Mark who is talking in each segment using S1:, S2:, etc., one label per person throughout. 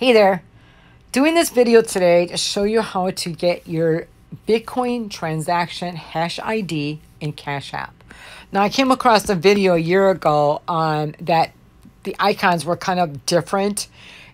S1: Hey there. Doing this video today to show you how to get your Bitcoin transaction hash ID in Cash App. Now, I came across a video a year ago on that the icons were kind of different,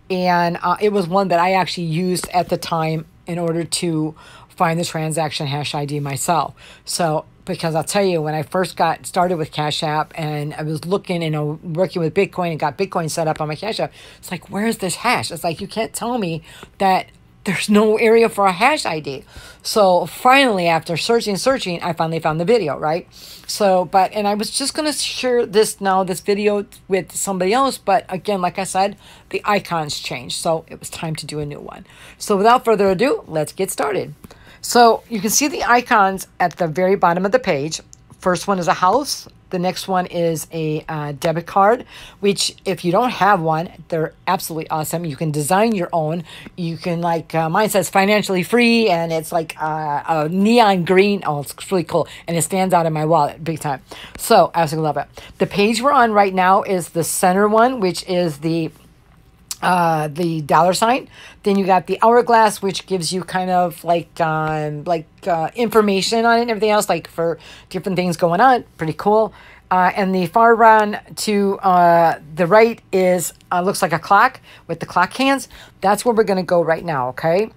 S1: and uh, it was one that I actually used at the time in order to find the transaction hash ID myself. So because I'll tell you, when I first got started with Cash App and I was looking, you know, working with Bitcoin and got Bitcoin set up on my Cash App, it's like, where's this hash? It's like, you can't tell me that there's no area for a hash ID. So finally, after searching, searching, I finally found the video, right? So, but, and I was just going to share this now, this video with somebody else. But again, like I said, the icons changed. So it was time to do a new one. So without further ado, let's get started. So you can see the icons at the very bottom of the page. First one is a house. The next one is a uh, debit card, which if you don't have one, they're absolutely awesome. You can design your own. You can like, uh, mine says financially free and it's like uh, a neon green. Oh, it's really cool. And it stands out in my wallet big time. So I absolutely love it. The page we're on right now is the center one, which is the uh, the dollar sign. Then you got the hourglass, which gives you kind of like um, like uh, information on it and everything else, like for different things going on. Pretty cool. Uh, and the far run to uh, the right is uh, looks like a clock with the clock hands. That's where we're going to go right now. Okay.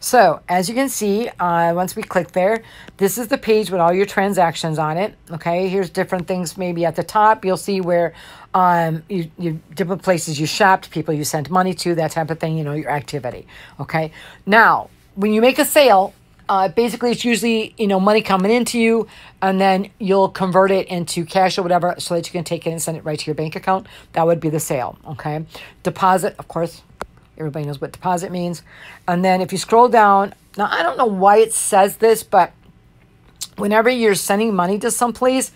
S1: So as you can see, uh, once we click there, this is the page with all your transactions on it. Okay, here's different things maybe at the top. You'll see where um, you, you different places you shopped, people you sent money to, that type of thing, you know, your activity. Okay, now when you make a sale, uh, basically it's usually, you know, money coming into you and then you'll convert it into cash or whatever so that you can take it and send it right to your bank account. That would be the sale. Okay, deposit, of course, Everybody knows what deposit means. And then if you scroll down, now I don't know why it says this, but whenever you're sending money to someplace,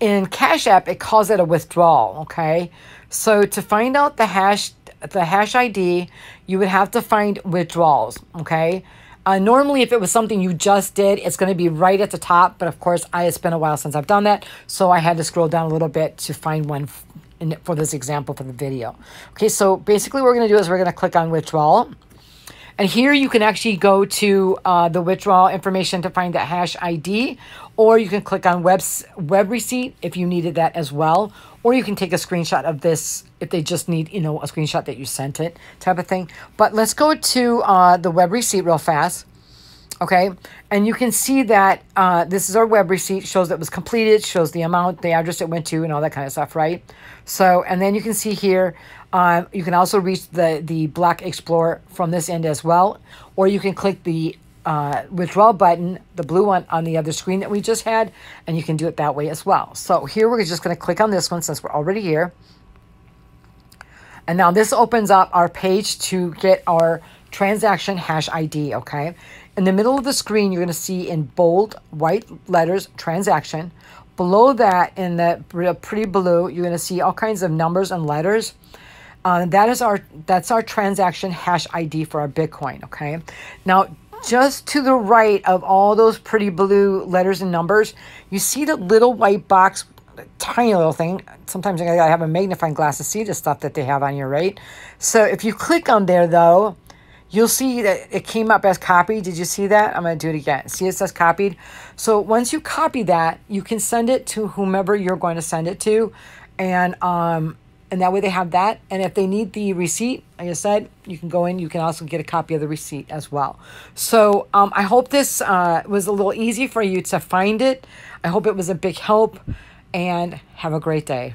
S1: in Cash App, it calls it a withdrawal, okay? So to find out the hash the hash ID, you would have to find withdrawals, okay? Uh, normally, if it was something you just did, it's going to be right at the top. But of course, I it's been a while since I've done that, so I had to scroll down a little bit to find one in, for this example for the video. Okay, so basically what we're going to do is we're going to click on withdrawal. And here you can actually go to uh, the withdrawal information to find that hash ID, or you can click on web, web receipt if you needed that as well, or you can take a screenshot of this if they just need, you know, a screenshot that you sent it type of thing. But let's go to uh, the web receipt real fast. Okay, and you can see that uh, this is our web receipt, shows that it was completed, shows the amount, the address it went to, and all that kind of stuff, right? So, and then you can see here, um, you can also reach the, the Block Explorer from this end as well, or you can click the uh, withdrawal button, the blue one on the other screen that we just had, and you can do it that way as well. So here we're just going to click on this one since we're already here. And now this opens up our page to get our transaction hash ID, okay? In the middle of the screen, you're going to see in bold white letters, transaction. Below that, in the pretty blue, you're going to see all kinds of numbers and letters. Uh, that is our that's our transaction hash ID for our Bitcoin. Okay. Now, just to the right of all those pretty blue letters and numbers, you see the little white box, tiny little thing. Sometimes I have a magnifying glass to see the stuff that they have on your right. So if you click on there, though, you'll see that it came up as copied. Did you see that? I'm going to do it again. See it says copied? So once you copy that, you can send it to whomever you're going to send it to. And, um, and that way they have that. And if they need the receipt, like I said, you can go in. You can also get a copy of the receipt as well. So um, I hope this uh, was a little easy for you to find it. I hope it was a big help. And have a great day.